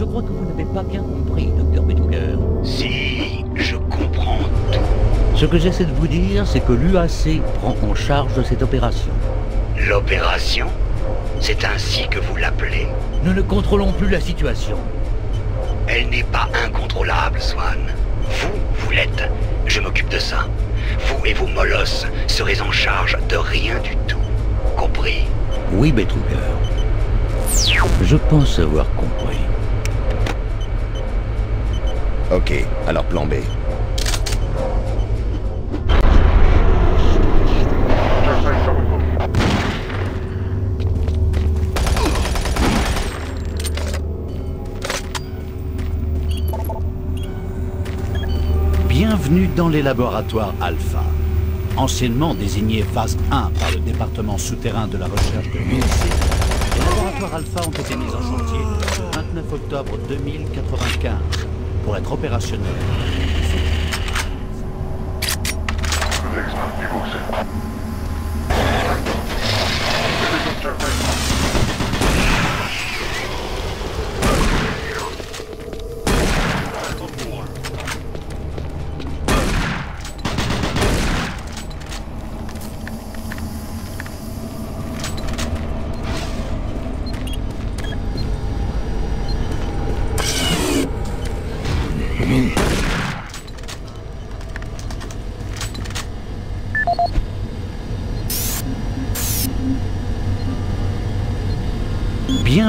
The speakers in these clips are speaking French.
Je crois que vous n'avez pas bien compris, docteur Betouger. Si, je comprends tout. Ce que j'essaie de vous dire, c'est que l'UAC prend en charge cette opération. L'opération? C'est ainsi que vous l'appelez? Nous ne contrôlons plus la situation. Elle n'est pas incontrôlable, Swan. Vous, vous l'êtes. Je m'occupe de ça. Vous et vos molosses serez en charge de rien du tout. Compris? Oui, Betruger. Je pense avoir compris. Ok, alors plan B. Bienvenue dans les laboratoires Alpha. Anciennement désignés phase 1 par le département souterrain de la recherche de l'UNC, les laboratoires Alpha ont été mis en chantier le 29 octobre 2095 pour être opérationnels.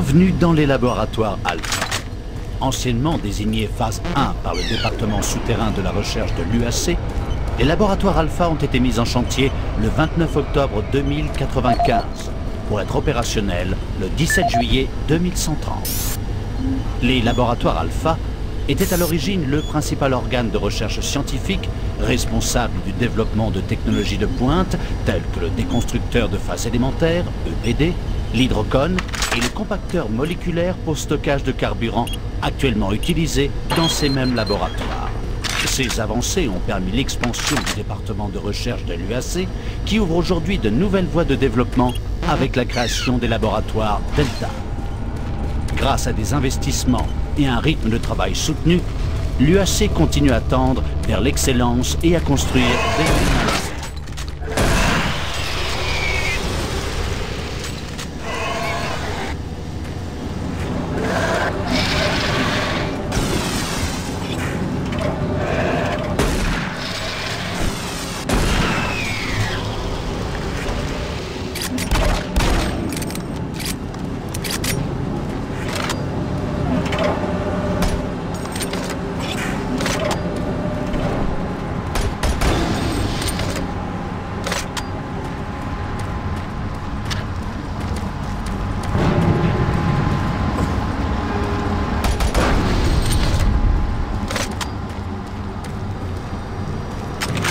Bienvenue dans les laboratoires Alpha. Anciennement désignés phase 1 par le département souterrain de la recherche de l'UAC, les laboratoires Alpha ont été mis en chantier le 29 octobre 2095 pour être opérationnels le 17 juillet 2130. Les laboratoires Alpha étaient à l'origine le principal organe de recherche scientifique responsable du développement de technologies de pointe telles que le déconstructeur de phase élémentaire, EPD, l'hydrocone et le compacteur moléculaire pour stockage de carburant actuellement utilisé dans ces mêmes laboratoires. Ces avancées ont permis l'expansion du département de recherche de l'UAC qui ouvre aujourd'hui de nouvelles voies de développement avec la création des laboratoires Delta. Grâce à des investissements et un rythme de travail soutenu, l'UAC continue à tendre vers l'excellence et à construire des innovations.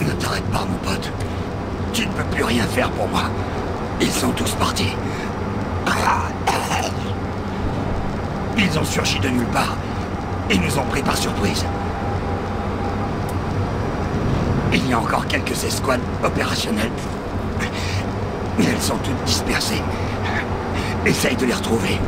Ne t'arrête pas, mon pote. Tu ne peux plus rien faire pour moi. Ils sont tous partis. Ils ont surgi de nulle part et nous ont pris par surprise. Il y a encore quelques escouades opérationnelles. Mais elles sont toutes dispersées. Essaye de les retrouver.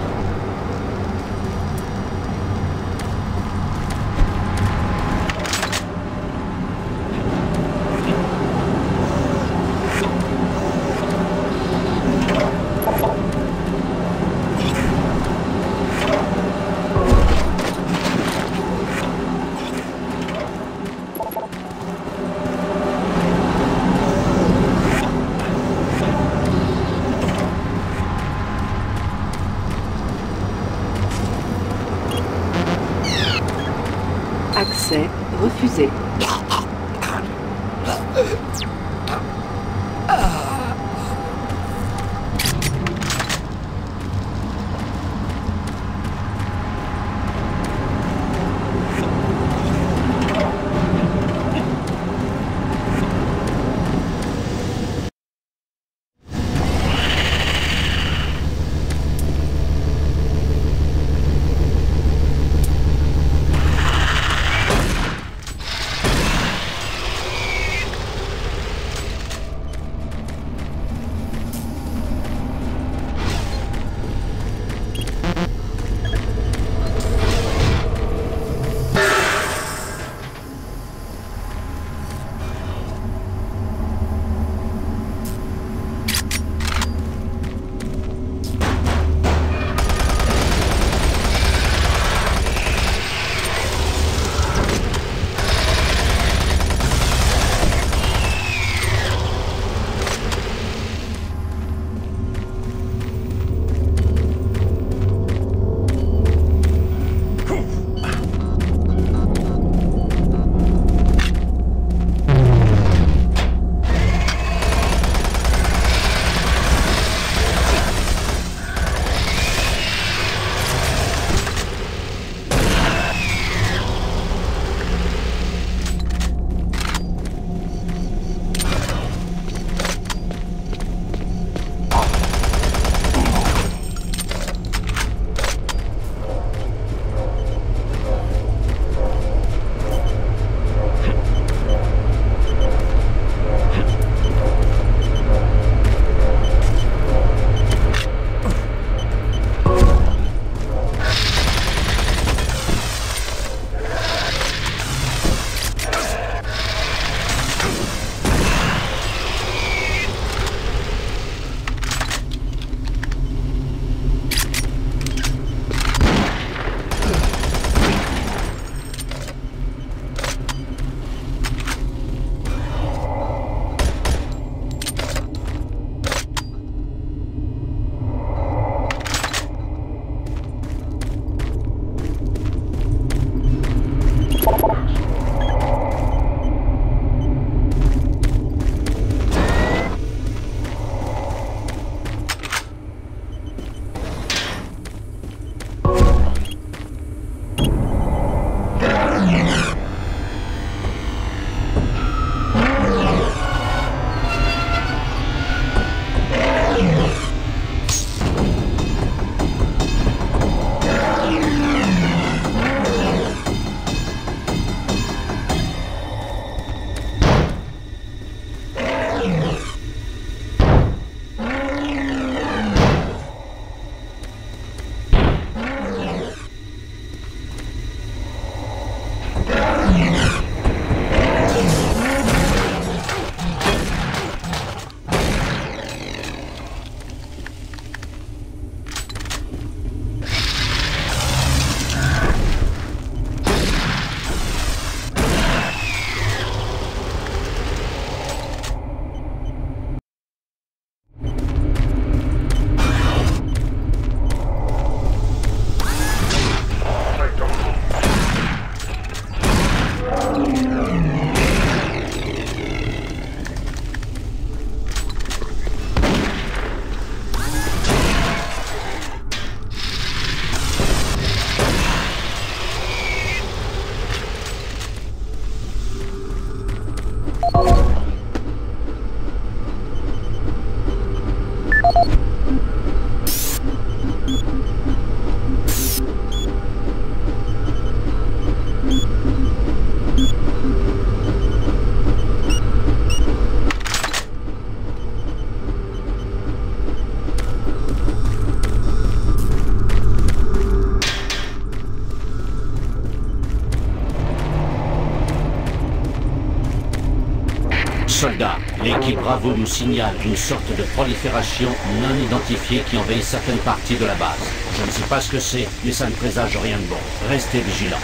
L'équipe Bravo nous signale une sorte de prolifération non identifiée qui envahit certaines parties de la base. Je ne sais pas ce que c'est, mais ça ne présage rien de bon. Restez vigilants.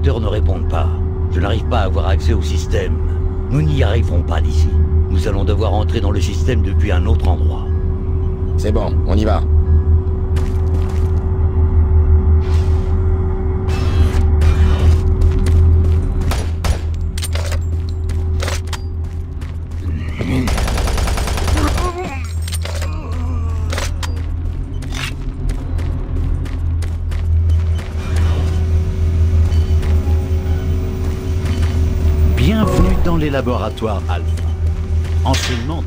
Ordinateurs ne répondent pas. Je n'arrive pas à avoir accès au système. Nous n'y arriverons pas d'ici. Nous allons devoir entrer dans le système depuis un autre endroit. C'est bon, on y va. Les laboratoires Alpha. Anciennement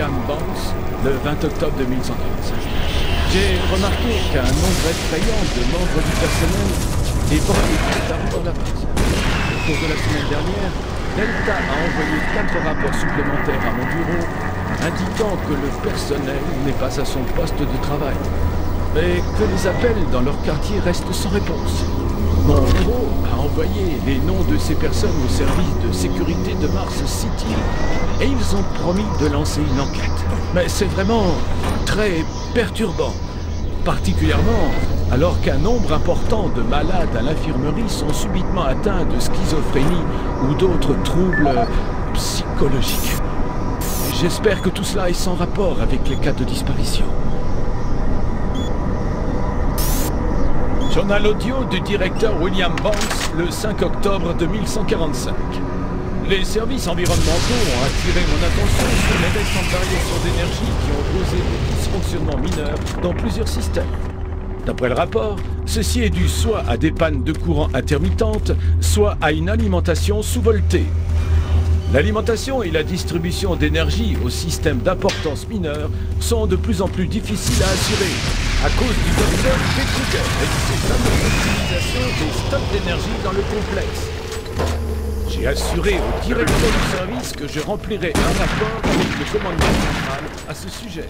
Le 20 octobre 2145. J'ai remarqué qu'un nombre effrayant de membres du personnel est porté disparu dans la base. Au cours de la semaine dernière, Delta a envoyé quatre rapports supplémentaires à mon bureau indiquant que le personnel n'est pas à son poste de travail, mais que les appels dans leur quartier restent sans réponse. Mon héros a envoyé les noms de ces personnes au service de sécurité de Mars City et ils ont promis de lancer une enquête. Mais c'est vraiment très perturbant, particulièrement alors qu'un nombre important de malades à l'infirmerie sont subitement atteints de schizophrénie ou d'autres troubles psychologiques. J'espère que tout cela est sans rapport avec les cas de disparition. Journal audio du directeur William Banks le 5 octobre 2145. Les services environnementaux ont attiré mon attention sur les récentes variations d'énergie qui ont causé des dysfonctionnements mineurs dans plusieurs systèmes. D'après le rapport, ceci est dû soit à des pannes de courant intermittentes, soit à une alimentation sous-voltée. L'alimentation et la distribution d'énergie au système d'importance mineure sont de plus en plus difficiles à assurer à cause du docteur Petruger et de ses fameuses optimisations des stocks d'énergie dans le complexe. J'ai assuré au directeur du service que je remplirai un rapport avec le commandement central à ce sujet.